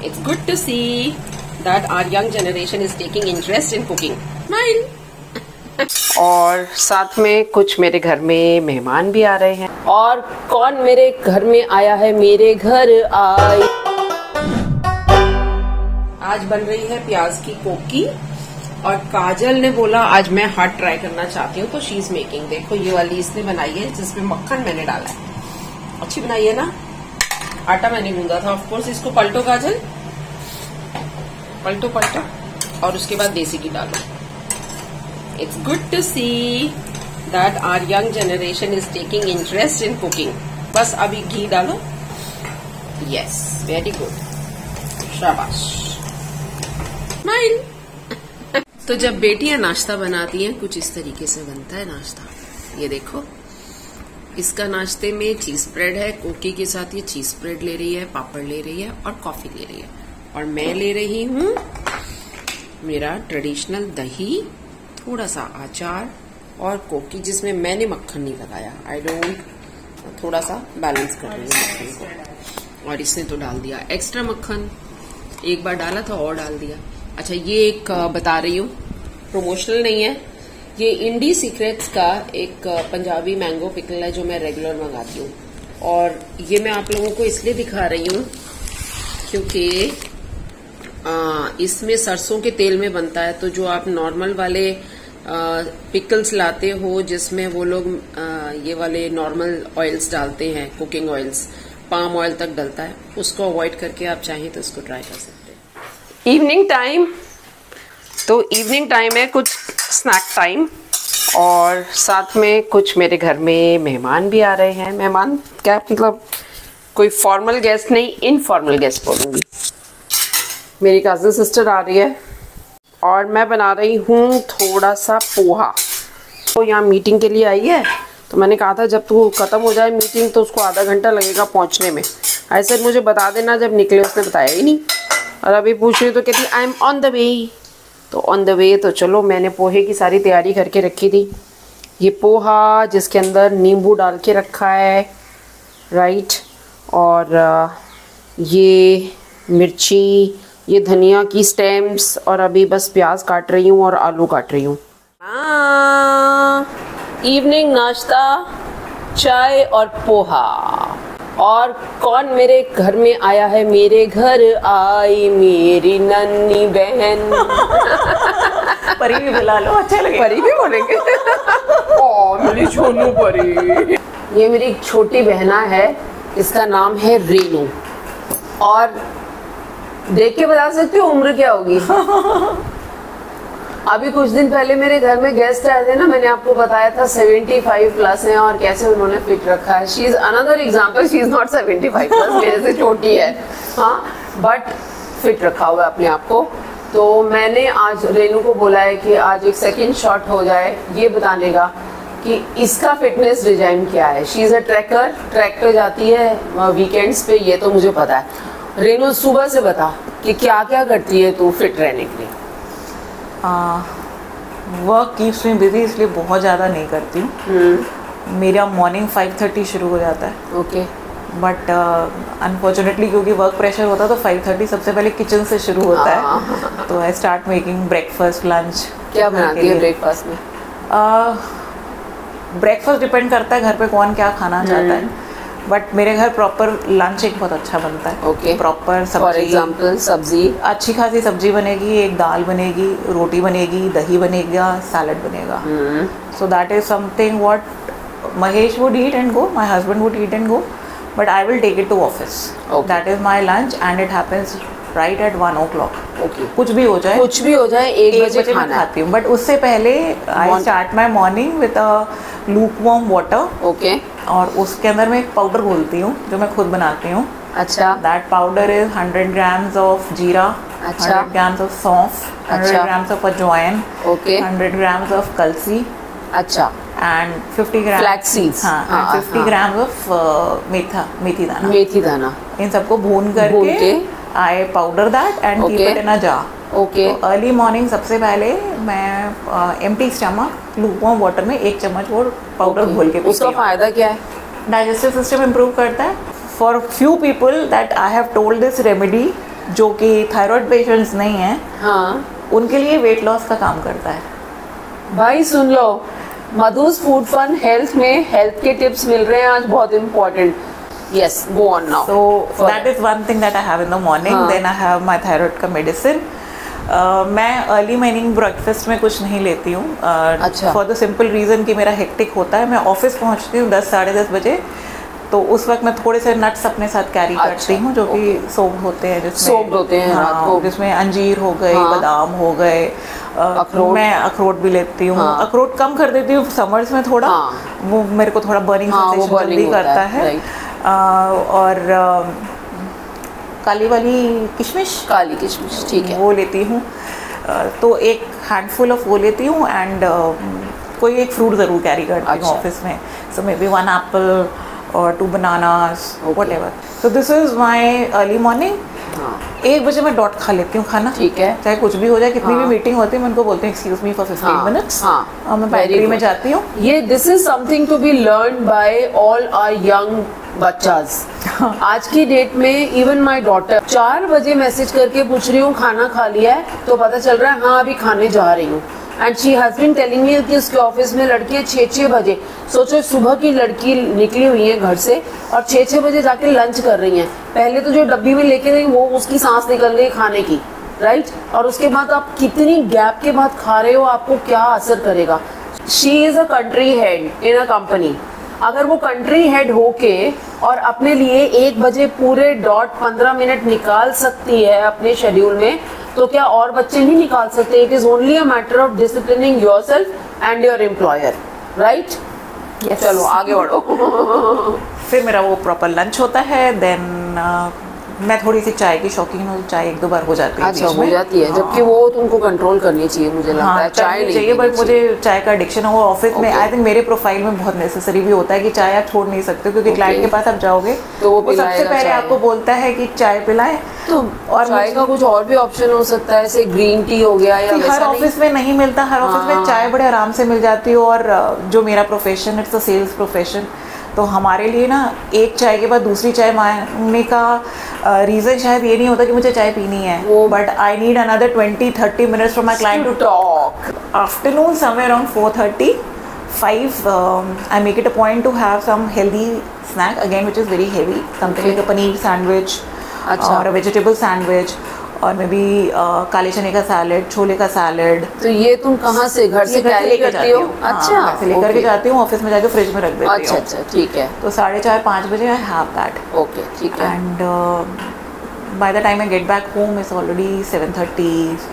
It's good to see that our young generation is taking interest in cooking. Smile. और साथ में कुछ मेरे घर में मेहमान भी आ रहे हैं। और कौन मेरे घर में आया है? मेरे घर आए आज बन रही है प्याज की कोकी। और काजल ने बोला आज मैं हार्ट ट्राई करना चाहती हूँ तो शी इज़ मेकिंग देखो ये वाली इसने बनाई है जिसमें मक्खन मैंने डाला है। अच्छी बनाई है ना? आटा मैंने गूंदा था ऑफकोर्स इसको पलटो काजल पलटो पलटो, और उसके बाद देसी घी डालो। It's good to see that our young generation is taking interest in cooking बस अभी घी डालो। यस वेरी गुड शाबाश। स्माइल तो जब बेटियाँ नाश्ता बनाती हैं, कुछ इस तरीके से बनता है नाश्ता। ये देखो। इसका नाश्ते में चीज़ स्प्रेड है, कोकी के साथ ये चीज़ स्प्रेड ले रही है, पापड़ ले रही है और कॉफ़ी ले रही है। और मैं ले रही हूँ मेरा ट्रेडिशनल दही थोड़ा सा अचार और कोकी, जिसमें मैंने मक्खन नहीं लगाया। आई डोंट थोड़ा सा बैलेंस कर रही हूँ मक्खन को। और इसने तो डाल दिया एक्स्ट्रा मक्खन। एक बार डाला था और डाल दिया। अच्छा ये एक, बता रही हूँ प्रमोशनल नहीं है। ये इंडी सीक्रेट्स का एक पंजाबी मैंगो पिकल है जो मैं रेगुलर मंगाती हूँ। और ये मैं आप लोगों को इसलिए दिखा रही हूँ क्योंकि इसमें सरसों के तेल में बनता है तो जो आप नॉर्मल वाले आ, पिकल्स लाते हो जिसमें वो लोग ये वाले नॉर्मल ऑयल्स डालते हैं कुकिंग ऑयल्स पाम ऑयल तक डलता है उसको अवॉइड करके आप चाहें तो इसको ट्राई कर सकते हैं। इवनिंग टाइम तो इवनिंग टाइम है कुछ स्नैक टाइम और साथ में कुछ मेरे घर में मेहमान भी आ रहे हैं। मेहमान क्या मतलब कोई फॉर्मल गेस्ट नहीं इनफॉर्मल गेस्ट बोलूँगी। मेरी कज़न सिस्टर आ रही है और मैं बना रही हूँ थोड़ा सा पोहा। तो यहाँ मीटिंग के लिए आई है तो मैंने कहा था जब तू ख़त्म हो जाए मीटिंग तो उसको आधा घंटा लगेगा पहुँचने में। ऐसे मुझे बता देना जब निकले, उसने बताया ही नहीं। और अभी पूछ रही तो कहती I am on the way तो ऑन द वे तो चलो मैंने पोहे की सारी तैयारी करके रखी थी। ये पोहा जिसके अंदर नींबू डाल के रखा है राइट और ये मिर्ची, ये धनिया की स्टेम्स और अभी बस प्याज काट रही हूँ और आलू काट रही हूँ। इवनिंग नाश्ता, चाय और पोहा। और कौन मेरे घर में आया है? मेरे घर आई मेरी नन्नी बहन। परी भी बुला लो अच्छा लगे परी भी बोलेंगे। ओ मेरी छोनू परी। ये मेरी छोटी बहना है इसका नाम है रेनू और देख के बता सकती हो उम्र क्या होगी? अभी कुछ दिन पहले मेरे घर में गेस्ट आए थे ना, मैंने आपको बताया था 75 प्लस है और कैसे उन्होंने फिट रखा है। She is another example she is not 75 plus मेरे से छोटी है। हाँ बट फिट रखा हुआ है अपने आप को। तो मैंने आज रेनू को बोला है कि आज एक सेकेंड शॉट हो जाए, ये बताने का कि इसका फिटनेस डिज़ाइन क्या है। She is a tracker track पे जाती है वीकेंड्स पे, ये तो मुझे पता है। रेनू, सुबह से बता कि क्या क्या करती है तू फिट रहने के लिए। वर्क कीप्स मी बिज़ी इसलिए बहुत ज़्यादा नहीं करती हूँ। hmm. मेरा मॉर्निंग फाइव थर्टी शुरू हो जाता है। ओके बट अनफॉर्चुनेटली क्योंकि वर्क प्रेशर होता है तो फाइव थर्टी सबसे पहले किचन से शुरू होता है। हाँ। तो I start making breakfast lunch क्या बनाती है ब्रेकफास्ट में? ब्रेकफास्ट डिपेंड करता है घर पे कौन क्या खाना चाहता है. बट मेरे घर प्रॉपर लंच एक बहुत अच्छा बनता है। ओके प्रॉपर फॉर एग्जांपल सब्ज़ी। अच्छी खासी सब्ज़ी बनेगी एक दाल बनेगी रोटी बनेगी दही बनेगा सैलड बनेगा। So that is something what Mahesh would eat and go my husband would eat and go but I will take it to office that is my lunch and it happens right at one o'clock okay कुछ भी हो जाए कुछ भी हो जाए एक, बजे, खाना खाती हूँ। बट उससे पहले I start my morning with a lukewarm water okay और उसके अंदर मैं एक पाउडर घोलती हूँ जो मैं खुद बनाती हूँ। अच्छा। That powder is hundred grams of jeera अच्छा। Grams of saunf hundred grams of ajwain okay hundred grams of कलसी अच्छा। एंड 50 ग्राम फ्लैक्स सीड्स हाँ फिफ्टी ग्राम्स ऑफ़ मेथा मेथी दाना मेथी दाना इन सबको भून करके I powder that and keep it in a jar okay early morning सबसे पहले मैं empty stomach lukewarm water में एक चम्मच वो पाउडर okay. घोल के उसका फ़ायदा क्या है? डाइजेस्टिव सिस्टम इम्प्रूव करता है। For few people that I have told this remedy जो कि थायराइड पेशेंट्स नहीं हैं हाँ। उनके लिए वेट लॉस का काम करता है। भाई सुन लो मधुस फ़ूड फन हेल्थ में हेल्थ के टिप्स मिल रहे हैं आज बहुत important yes go on now So that is one thing that I have in the morning. हाँ. Then I have my thyroid का medicine. Uh, मैं अर्ली मॉर्निंग ब्रेकफास्ट में कुछ नहीं लेती हूँ. फॉर द सिंपल रीज़न कि मेरा हेक्टिक होता है मैं ऑफ़िस पहुँचती हूँ दस साढ़े दस बजे तो उस वक्त मैं थोड़े से नट्स अपने साथ कैरी अच्छा, करती हूँ जो कि सोप्ड होते हैं जिसमें Soaked होते हैं हाँ, को। जिसमें अंजीर हो गए हाँ. बादाम हो गए अखरोट। मैं अखरोट भी लेती हूँ हाँ. अखरोट कम कर देती हूँ समर्स में थोड़ा हाँ. वो मेरे को थोड़ा बर्निंग हाँ, जल्दी करता है, है. और काली वाली किशमिश? काली किशमिश ठीक है। वो लेती हूँ। तो एक हैंडफुल ऑफ़ वो लेती हूँ एंड कोई एक फ्रूट ज़रूर कैरी करती हूँ अच्छा। ऑफ़िस में। So may be one apple और two bananas whatever so this is my early morning एक बजे मैं डॉट खा लेती हूँ खाना। ठीक है। चाहे कुछ भी हो जाए कितनी हाँ. भी मीटिंग होती है मैं उनको बोलती हूँ excuse me for fifteen minutes हाँ. और मैं Very में जाती हूँ। ये this is something to be learn by all our young बच्चाज आज की डेट में इवन माय डॉटर चार बजे मैसेज करके पूछ रही हूँ, खाना खा लिया है तो पता चल रहा है हाँ अभी खाने जा रही हूँ। And she has been telling me कि उसके ऑफ़िस में लड़कियाँ छः छः बजे। सोचो, सुबह की लड़की निकली हुई है घर से और छः छः बजे जाके लंच कर रही हैं। पहले तो जो डब्बी में लेके गई, वो उसकी सांस निकल गई खाने की राइट right? और उसके बाद आप कितनी गैप के बाद खा रहे हो, आपको क्या असर करेगा? She is a country head in a company अगर वो कंट्री हेड होके और अपने लिए एक बजे पूरे डॉट पंद्रह मिनट निकाल सकती है अपने शेड्यूल में तो क्या और बच्चे नहीं निकाल सकते? It is only a matter of disciplining yourself and your employer right चलो आगे बढ़ो। फिर मेरा वो प्रॉपर लंच होता है देन मैं थोड़ी सी चाय की शौकीन हूँ चाय एक दो बार हो जाती है अच्छा हो जाती है जबकि वो तुमको कंट्रोल करनी चाहिए मुझे लगता हाँ है चाय नहीं चाहिए बट मुझे चाय का एडिक्शन है वो ऑफ़िस में आई थिंक मेरे प्रोफ़ाइल में बहुत नेसेसरी भी होता है कि चाय आप छोड़ नहीं सकते क्योंकि क्लाइंट के पास आप जाओगे तो वो सबसे पहले आपको बोलता है कि चाय पिलाए तो और चाय का कुछ और भी ऑप्शन हो सकता है जैसे ग्रीन टी हो गया या हर ऑफ़िस में नहीं मिलता हर ऑफ़िस हाँ। में चाय बड़े आराम से मिल जाती है और जो मेरा profession it's a sales profession तो हमारे लिए ना एक चाय के बाद दूसरी चाय मांगने का रीज़न शायद ये नहीं होता कि मुझे चाय पीनी है। वो but I need another twenty thirty minutes for my client to talk afternoon समय around four thirty five I make it a point to have some healthy snack again which is very heavy something like a paneer sandwich और a vegetable sandwich और may be काले चने का salad chole का salad तो ये तुम कहाँ से घर से कैरी करती हो? अच्छा। घर से लेकर के जाती हूँ ऑफ़िस में जाके फ्रिज में रख देती अच्छा हूँ। अच्छा अच्छा ठीक है। तो साढ़े चार पाँच बजे आई हैव दैट ओके ठीक है। And by the time I get back home is already seven thirty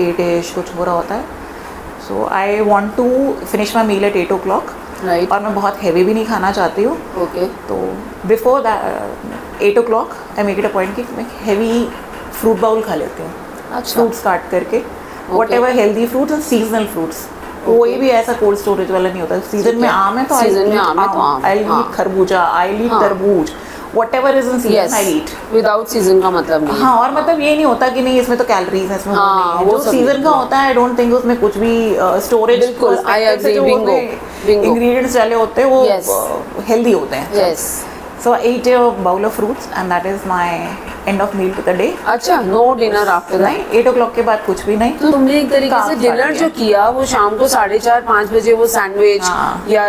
eight as कुछ हो रहा होता है। So I want to finish my meal at eight o'clock right और मैं बहुत हैवी भी नहीं खाना चाहती हूँ। ओके तो before that eight o'clock I make it a point कि मैं हैवी फ्रूट बाउल खा लेती हूँ। अच्छा। फ्रूट्स काट करके। Whatever healthy fruits and seasonal fruits कोई भी ऐसा कोल्ड स्टोरेज वाला नहीं होता। सीज़न में आम है तो Season में आम है तो आम, आई हाँ। लीड खरबूजा आई लीड हाँ। तरबूज। Whatever is in season I eat without season का मतलब नहीं। हाँ और मतलब ये नहीं होता कि नहीं इसमें तो कैलोरीज है इसमें हाँ, नहीं है। वो जो सीज़न का होता है आई डोंट थिंक उसमें कुछ भी स्टोरेज bingo, bingo. इंग्रेडिएंट्स डाले होते हैं वो. हेल्दी होते हैं। Yes so I eat a bowl of fruits and that is my end of meal for the day अच्छा नो डिनर आफ्टर दैट नहीं एट ओ क्लॉक के बाद कुछ भी नहीं। तो तुमने एक तरीके से डिनर। जो किया वो शाम को साढ़े चार पाँच बजे वो सैंडविच हाँ। या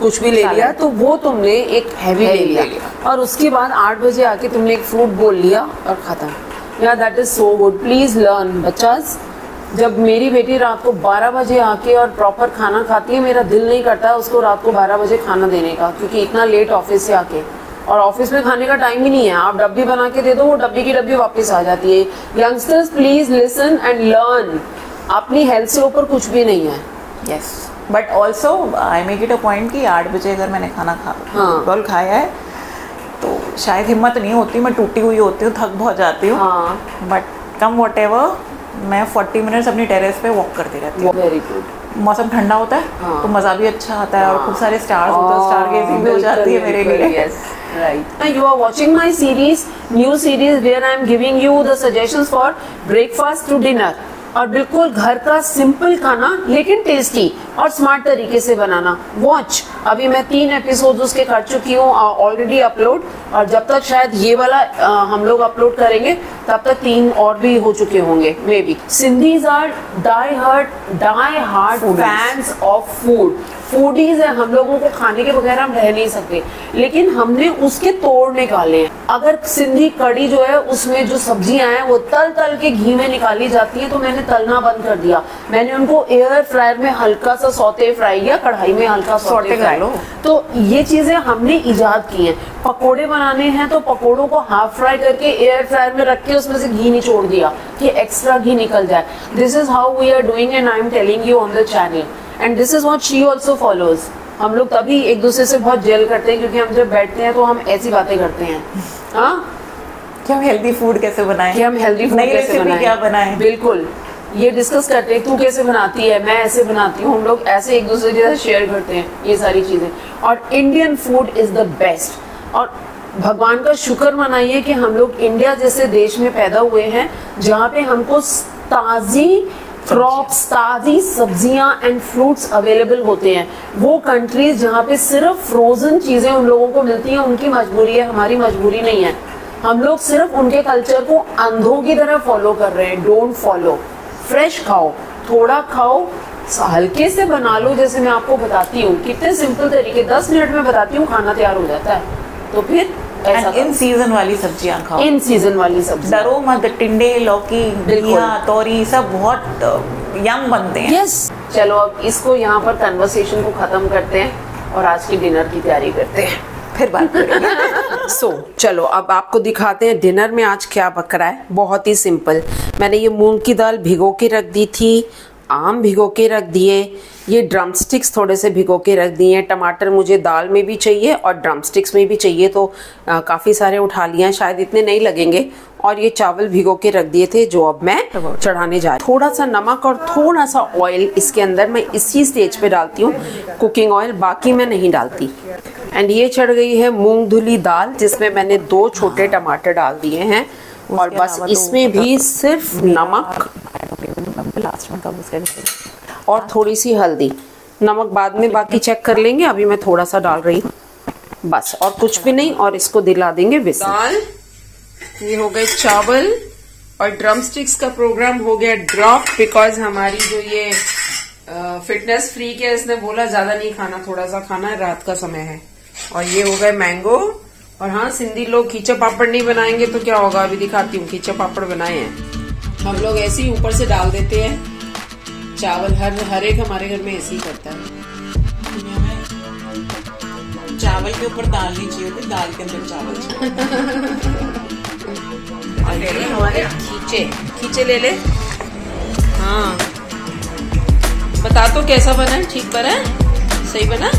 कुछ भी ले लिया तो वो तुमने एक हैवी ले Heavy लिया। ले लिया। और उसके बाद आठ बजे आके तुमने एक फ्रूट बोल लिया और खत्म या that is so good please learn बच्चास। जब मेरी बेटी रात को 12 बजे आके और प्रॉपर खाना खाती है मेरा दिल नहीं करता उसको रात को 12 बजे खाना देने का क्योंकि इतना लेट ऑफ़िस से आके। और ऑफ़िस में खाने का टाइम ही नहीं है। आप डब्बी बना के दे दो वो डब्बी की डब्बी वापस आ जाती है। Youngsters please listen and learn अपनी हेल्थ से ऊपर कुछ भी नहीं है। Yes but also I make it a point कि आठ बजे अगर मैंने खाना खा हाँ। खाया है तो शायद हिम्मत नहीं होती मैं टूटी हुई होती हूँ थक बहुत जाती हूँ। बट कम वट मैं 40 मिनट्स अपनी टेरेस पे वॉक करती रहती हूँ। वेरी गुड मौसम ठंडा होता है हाँ। तो मज़ा भी अच्छा आता है हाँ। और। खूब सारे स्टार्स होते हैं स्टार गेजिंग भी हो जाती है मेरे लिए। Yes now you are watching my series new series where i am giving you the suggestions for breakfast to dinner और बिल्कुल घर का सिंपल खाना लेकिन टेस्टी और स्मार्ट तरीके से बनाना वॉच अभी मैं तीन एपिसोड उसके कर चुकी हूँ ऑलरेडी अपलोड और जब तक शायद ये वाला आ, हम लोग अपलोड करेंगे तब तक तीन और भी हो चुके होंगे maybe Sindhis are diehard diehard fans of food foodies है हम लोगों को खाने के बगैर हम रह नहीं सकते। लेकिन हमने उसके तोड़ निकाले हैं। अगर सिंधी कड़ी जो है उसमें जो सब्ज़ियाँ हैं वो तल तल के घी में निकाली जाती है तो मैंने तलना बंद कर दिया। मैंने उनको एयर फ्रायर में हल्का सा सौते फ्राई या कढ़ाई में हल्का सौते फ्राई तो ये चीज़ें हमने ईजाद की हैं। पकोड़े बनाने हैं तो पकोड़ों को हाफ़ फ्राई करके एयर फ्रायर में रख के उसमें से घी निचोड़ दिया कि एक्स्ट्रा घी निकल जाए। This is how we are doing and I am telling you on the channel and this is what she also follows हम लोग तभी एक दूसरे से बहुत जेल करते हैं क्योंकि हम जब बैठते हैं तो हम ऐसी बातें करते हैं। हाँ? कि हम हेल्दी फ़ूड कैसे बनाएँ? कि हम हेल्दी फ़ूड कैसे बनाएँ? क्या बनाएँ? बिल्कुल। ये डिस्कस करते हैं, तू कैसे बनाती है, मैं ऐसे बनाती हूँ, हम लोग ऐसे एक दूसरे के साथ शेयर करते हैं, ये सारी चीज़ें। और Indian food is the best और भगवान का शुक्र मनाइए कि हम लोग इंडिया जैसे देश में पैदा हुए हैं, जहाँ पे हमको ताज़ी क्रॉप्स ताज़ी सब्ज़ियाँ एंड फ्रूट्स अवेलेबल होते हैं। वो कंट्रीज़ जहाँ पे सिर्फ़ फ्रोजन चीज़ें उन लोगों को मिलती हैं, उनकी मजबूरी है, हमारी मजबूरी नहीं है। हम लोग सिर्फ़ उनके कल्चर को अंधों की तरह फॉलो कर रहे हैं डोंट फॉलो फ्रेश खाओ थोड़ा खाओ हल्के से बना लो जैसे मैं आपको बताती हूँ। कितने सिंपल तरीके दस मिनट में बताती हूँ खाना तैयार हो जाता है। तो फिर इन सीज़न वाली सब्ज़ियाँ खाओ। इन सीज़न वाली सब्ज़ी डरो मत टिंडे लौकी। घिया तोरी सब बहुत यम बनते हैं। यस चलो अब इसको यहाँ पर कन्वर्सेशन को खत्म करते हैं और आज की डिनर की तैयारी करते हैं। फिर बात करेंगे। सो so, चलो अब आपको दिखाते हैं डिनर में आज क्या बक रहा है। बहुत ही सिंपल। मैंने ये मूंग की दाल भिगो के रख दी थी आम भिगो के रख दिए, ये ड्रम स्टिक्स थोड़े से भिगो के रख दिए टमाटर मुझे दाल में भी चाहिए और ड्रम स्टिक्स में भी चाहिए तो काफ़ी सारे उठा लिए हैं, शायद इतने नहीं लगेंगे। और ये चावल भिगो के रख दिए थे, जो अब मैं चढ़ाने जा रही थोड़ा सा नमक और थोड़ा सा ऑयल इसके अंदर मैं इसी स्टेज पे डालती हूँ। कुकिंग ऑयल बाकी मैं नहीं डालती। एंड ये चढ़ गई है मूंग धुली दाल, जिसमें मैंने दो छोटे टमाटर डाल दिए हैं। और बस इसमें भी सिर्फ़ नमक। लास्ट में कब उसके और थोड़ी सी हल्दी। नमक बाद में बाकी चेक कर लेंगे। अभी मैं थोड़ा सा डाल रही हूँ। बस। और कुछ भी नहीं और इसको दिला देंगे विसल दाल ये हो गए चावल और ड्रम स्टिक्स का प्रोग्राम हो गया ड्रॉप बिकॉज़ हमारी जो ये फिटनेस फ्री के इसने बोला ज़्यादा नहीं खाना थोड़ा सा खाना है रात का समय है। और ये हो गए मैंगो और हाँ सिंधी लोग खींचा पापड़ नहीं बनाएँगे तो क्या होगा? अभी दिखाती हूँ खींचा पापड़ बनाए हैं। हम लोग ऐसे ही ऊपर से डाल देते हैं। चावल हर हर एक हमारे घर में ऐसे ही करता है। चावल के ऊपर दाल नहीं चाहिए होती दाल के अंदर चावल चाहिए हमारे खींचे खींचे ले ले। हाँ। बता तो कैसा बना है ठीक बना है? सही बना?